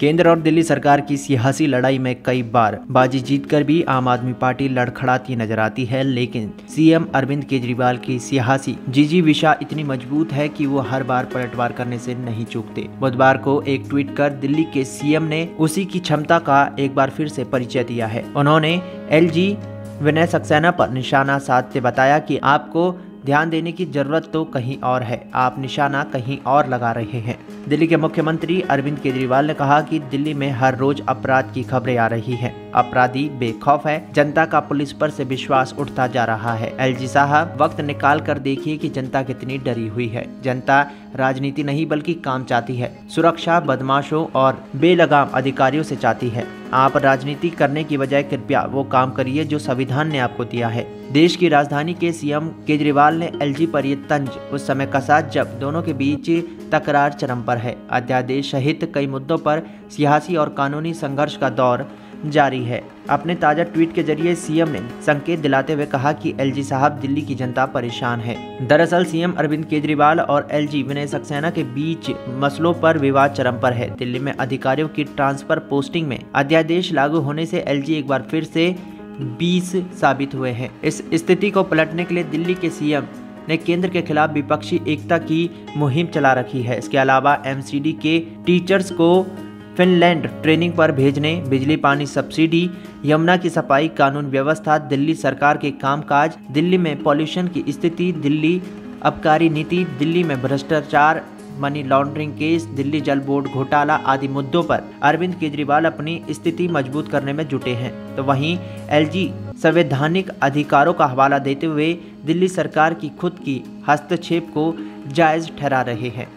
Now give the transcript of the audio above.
केंद्र और दिल्ली सरकार की सियासी लड़ाई में कई बार बाजी जीतकर भी आम आदमी पार्टी लड़खड़ाती नज़र आती है, लेकिन सीएम अरविंद केजरीवाल की सियासी जीजी विशा इतनी मज़बूत है कि वो हर बार पलटवार करने से नहीं चूकते। बुधवार को एक ट्वीट कर दिल्ली के सीएम ने उसी की क्षमता का एक बार फिर से परिचय दिया है। उन्होंने एलजी विनय सक्सेना पर निशाना साधते बताया कि आपको ध्यान देने की ज़रूरत तो कहीं और है। आप निशाना कहीं और लगा रहे हैं। दिल्ली के मुख्यमंत्री अरविंद केजरीवाल ने कहा कि दिल्ली में हर रोज अपराध की खबरें आ रही हैं। अपराधी बेखौफ है। जनता का पुलिस पर से विश्वास उठता जा रहा है। एलजी साहब, वक्त निकाल कर देखिए कि जनता कितनी डरी हुई है। जनता राजनीति नहीं, बल्कि काम चाहती है। सुरक्षा, बदमाशों और बेलगाम अधिकारियों से चाहती है। आप राजनीति करने की बजाय कृपया वो काम करिए जो संविधान ने आपको दिया है। देश की राजधानी के सीएम केजरीवाल ने एलजी पर ये तंज, उस समय कसा जब दोनों के बीच तकरार चरम पर है। अध्यादेश सहित कई मुद्दों पर सियासी और कानूनी संघर्ष का दौर जारी है। अपने ताज़ा ट्वीट के ज़रिए सीएम ने संकेत दिलाते हुए कहा कि एलजी साहब दिल्ली की जनता परेशान है। दरअसल, सीएम अरविंद केजरीवाल और एलजी विनय सक्सेना के बीच मसलों पर विवाद चरम पर है। दिल्ली में अधिकारियों की ट्रांसफ़र पोस्टिंग में अध्यादेश लागू होने से एलजी एक बार फिर से 20 साबित हुए हैं। इस स्थिति को पलटने के लिए दिल्ली के सीएम ने केंद्र के खिलाफ विपक्षी एकता की मुहिम चला रखी है। इसके अलावा एमसीडी के टीचर्स को फिनलैंड ट्रेनिंग पर भेजने, बिजली पानी सब्सिडी, यमुना की सफ़ाई कानून व्यवस्था, दिल्ली सरकार के कामकाज, दिल्ली में पॉल्यूशन की स्थिति, दिल्ली आबकारी नीति, दिल्ली में भ्रष्टाचार, मनी लॉन्ड्रिंग केस, दिल्ली जल बोर्ड घोटाला आदि मुद्दों पर अरविंद केजरीवाल अपनी स्थिति मज़बूत करने में जुटे हैं। तो वहीं एलजी संवैधानिक अधिकारों का हवाला देते हुए दिल्ली सरकार की खुद की हस्तक्षेप को जायज़ ठहरा रहे हैं।